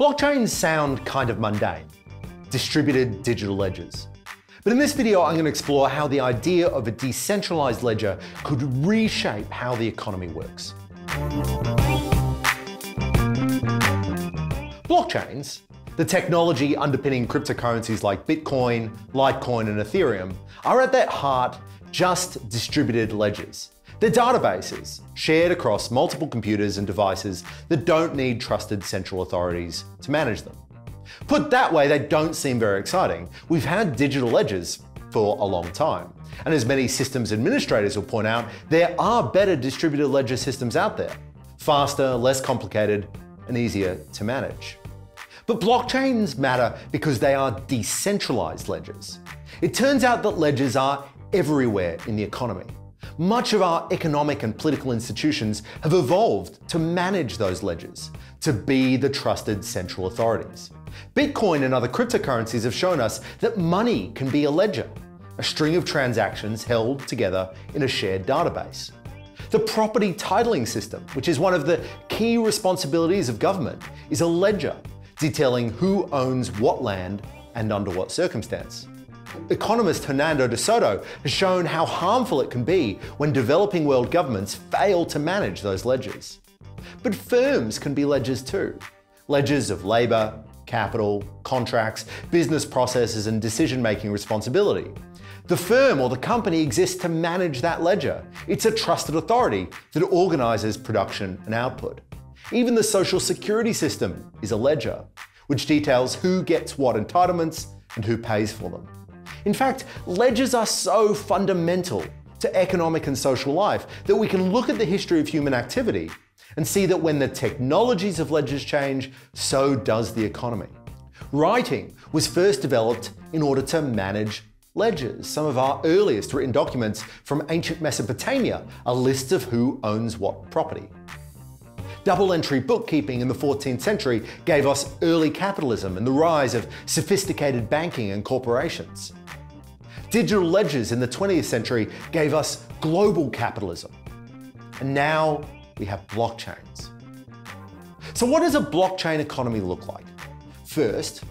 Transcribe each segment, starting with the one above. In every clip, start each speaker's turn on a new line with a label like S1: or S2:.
S1: Blockchains sound kind of mundane, distributed digital ledgers. But in this video, I'm going to explore how the idea of a decentralized ledger could reshape how the economy works. Blockchains, the technology underpinning cryptocurrencies like Bitcoin, Litecoin, and Ethereum, are at their heart just distributed ledgers. They're databases shared across multiple computers and devices that don't need trusted central authorities to manage them. Put that way, they don't seem very exciting. We've had digital ledgers for a long time. And as many systems administrators will point out, there are better distributed ledger systems out there. Faster, less complicated, and easier to manage. But blockchains matter because they are decentralized ledgers. It turns out that ledgers are everywhere in the economy. Much of our economic and political institutions have evolved to manage those ledgers, to be the trusted central authorities. Bitcoin and other cryptocurrencies have shown us that money can be a ledger, a string of transactions held together in a shared database. The property titling system, which is one of the key responsibilities of government, is a ledger detailing who owns what land and under what circumstance. Economist Hernando de Soto has shown how harmful it can be when developing world governments fail to manage those ledgers. But firms can be ledgers too. Ledgers of labour, capital, contracts, business processes, and decision making responsibility. The firm or the company exists to manage that ledger. It's a trusted authority that organises production and output. Even the social security system is a ledger, which details who gets what entitlements and who pays for them. In fact, ledgers are so fundamental to economic and social life that we can look at the history of human activity and see that when the technologies of ledgers change, so does the economy. Writing was first developed in order to manage ledgers. Some of our earliest written documents from ancient Mesopotamia, are lists of who owns what property. Double entry bookkeeping in the 14th century gave us early capitalism and the rise of sophisticated banking and corporations. Digital ledgers in the 20th century gave us global capitalism. And now we have blockchains. So, what does a blockchain economy look like? First,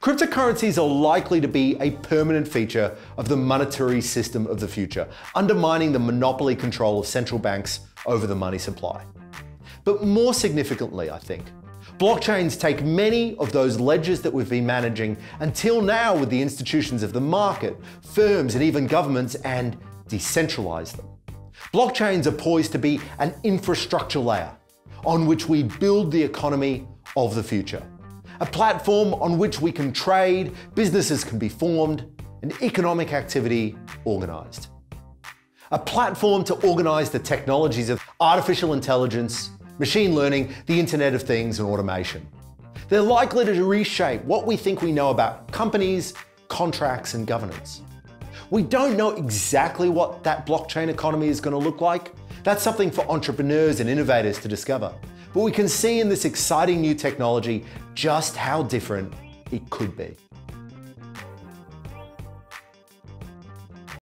S1: cryptocurrencies are likely to be a permanent feature of the monetary system of the future, undermining the monopoly control of central banks over the money supply. But more significantly, I think, Blockchains take many of those ledgers that we've been managing until now with the institutions of the market, firms, and even governments and decentralize them. Blockchains are poised to be an infrastructure layer on which we build the economy of the future. A platform on which we can trade, businesses can be formed, and economic activity organized. A platform to organize the technologies of artificial intelligence, machine learning, the Internet of Things, and automation. They're likely to reshape what we think we know about companies, contracts, and governance. We don't know exactly what that blockchain economy is going to look like. That's something for entrepreneurs and innovators to discover. But we can see in this exciting new technology just how different it could be.